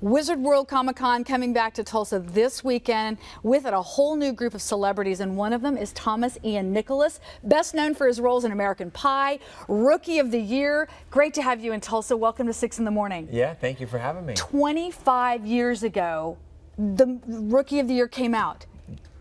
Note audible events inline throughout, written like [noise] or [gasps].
Wizard World Comic Con coming back to Tulsa this weekend with it a whole new group of celebrities, and one of them is Thomas Ian Nicholas, best known for his roles in American Pie, Rookie of the Year. Great to have you in Tulsa. Welcome to 6 in the morning. Yeah, thank you for having me. 25 years ago, the Rookie of the Year came out.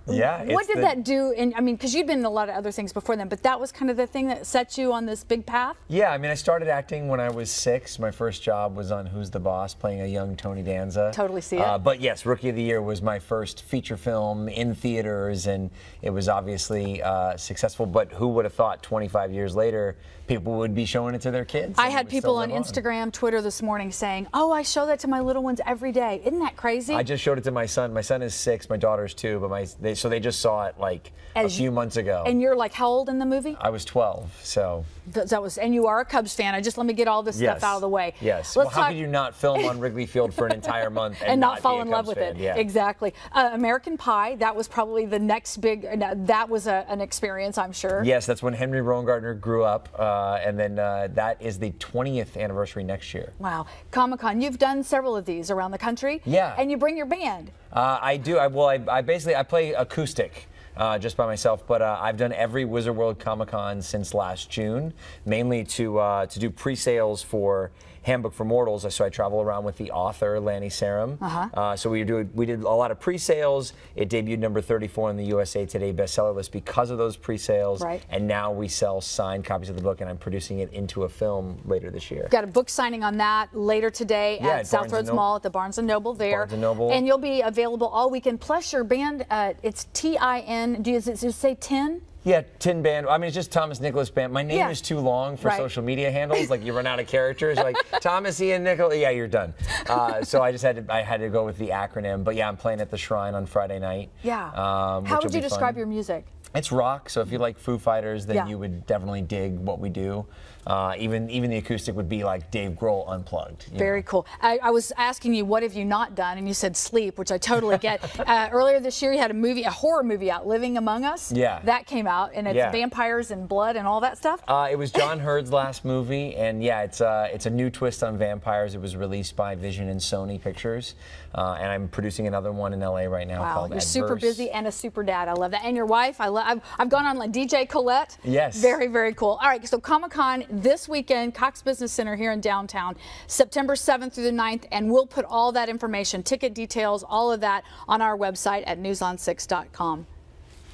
Yeah. What did the, that do? And I mean, because you'd been in a lot of other things before then, but that was kind of the thing that set you on this big path. Yeah, I mean, I started acting when I was six. My first job was on Who's the Boss, playing a young Tony Danza. Totally see it. Uh, but yes, Rookie of the Year was my first feature film in theaters, and it was obviously uh, successful. But who would have thought 25 years later people would be showing it to their kids? I had people still on Instagram, Twitter this morning saying, "Oh, I show that to my little ones every day." Isn't that crazy? I just showed it to my son. My son is six. My daughter's two. But my they, so they just saw it like As a few months ago. and you're like, how old in the movie? I was 12. So Th- That was, and you are a Cubs fan. I just let me get all this yes. stuff out of the way. Yes. Let's well, how talk- could you not film on Wrigley Field for an entire month [laughs] and, and not be fall in love with fan? it. Yeah. Exactly. Uh, American Pie. That was probably the next big. uh, That was a, an experience, I'm sure. Yes, that's when Henry Rowengartner grew up, uh, and then uh, that is the 20th anniversary next year. Wow. Comic Con. You've done several of these around the country. Yeah. And you bring your band. Uh, I do. I, well, I, I basically I play acoustic. Uh, just by myself, but uh, I've done every Wizard World Comic Con since last June, mainly to uh, to do pre-sales for Handbook for Mortals. So I travel around with the author Lani Sarem. Uh-huh. so we do we did a lot of pre-sales. It debuted number 34 on the USA Today bestseller list because of those pre-sales. Right. And now we sell signed copies of the book, and I'm producing it into a film later this year. Got a book signing on that later today Yeah, at at South Roads. Mall at the Barnes and Noble there. Barnes and Noble. And you'll be available all weekend. Plus your band, uh, it's T I N. Do you does it say Tin? Yeah, Tin Band. I mean, it's just Thomas Nicholas Band. My name Yeah. is too long for Right. social media handles. Like you run out of [laughs] characters. Like Thomas Ian Nicholas. Yeah, you're done. Uh, so I just had to. I had to go with the acronym. But yeah, I'm playing at the Shrine on Friday night. Yeah. Um, How would you describe fun. your music? It's rock. So if you like Foo Fighters, then Yeah. you would definitely dig what we do. Uh, even even the acoustic would be like Dave Grohl unplugged. Very know? cool. I, I was asking you, what have you not done? And you said sleep, which I totally [laughs] get. uh, earlier this year, you had a movie, a horror movie out, Living Among Us. Yeah. That came out, and it's Yeah. vampires and blood and all that stuff. Uh, it was John Heard's last movie, and yeah, it's uh, it's a new twist on vampires. It was released by Vision and Sony Pictures, uh, and I'm producing another one in LA right now Wow, called you're super busy and a super dad. I love that. And your wife, I love. I've, I've gone on like DJ Colette. Yes. Very, very cool. All right, so Comic Con this weekend, Cox Business Center here in downtown, September 7th through the 9th, and we'll put all that information, ticket details, all of that on our website at newson6.com.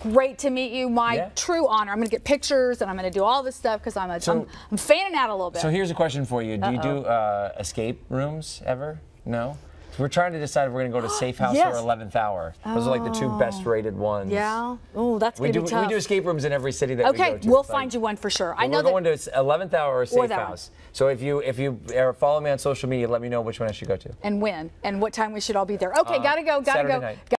Great to meet you. My Yeah. true honor. I'm going to get pictures and I'm going to do all this stuff because I'm, a, So- am I'm fanning out a little bit. So here's a question for you: Do you do uh, escape rooms ever? No. We're trying to decide if we're going to go to [gasps] Safe House Yes. or 11th Hour. Those are like the two best rated ones. yeah. Oh, that's We do be tough. we do escape rooms in every city that we go to. Okay, we'll find you one for sure. I know we're that. going to 11th Hour or Safe one. House. So if you if you uh, follow me on social media, let me know which one I should go to. and when and what time we should all be there. Okay, gotta go, gotta Saturday go. night.